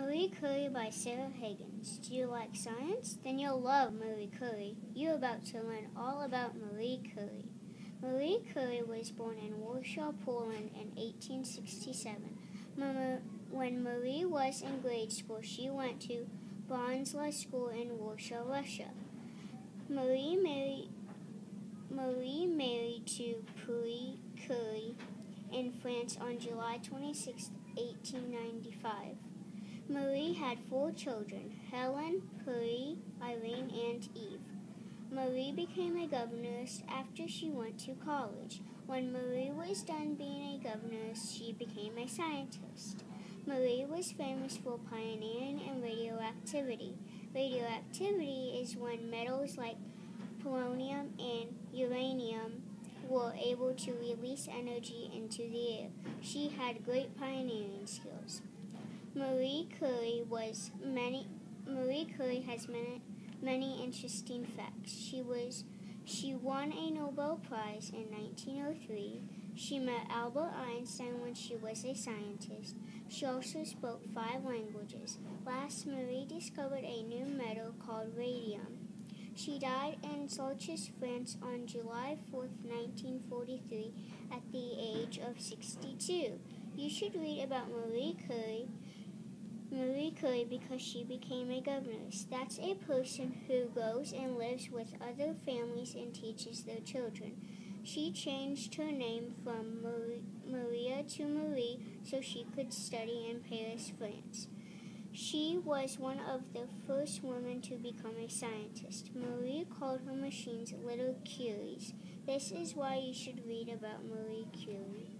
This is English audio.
Marie Curie by Sarah Higgins. Do you like science? Then you'll love Marie Curie. You're about to learn all about Marie Curie. Marie Curie was born in Warsaw, Poland in 1867. When Marie was in grade school, she went to Bronzla School in Warsaw, Russia. Marie married, Marie married to Pierre Curie in France on July 26, 1895. Marie had four children Helen, Pierre, Irene, and Eve. Marie became a governess after she went to college. When Marie was done being a governess, she became a scientist. Marie was famous for pioneering in radioactivity. Radioactivity is when metals like polonium and uranium were able to release energy into the air. She had great pioneering skills. Marie Curie was many. Marie Curie has many many interesting facts. She was she won a Nobel Prize in 1903. She met Albert Einstein when she was a scientist. She also spoke five languages. Last, Marie discovered a new metal called radium. She died in Salches, France on July 4, 1943, at the age of 62. You should read about Marie Curie Marie Curie because she became a governess. That's a person who goes and lives with other families and teaches their children. She changed her name from Marie, Maria to Marie so she could study in Paris, France. She was one of the first women to become a scientist. Marie called her machines little Curies. This is why you should read about Marie Curie.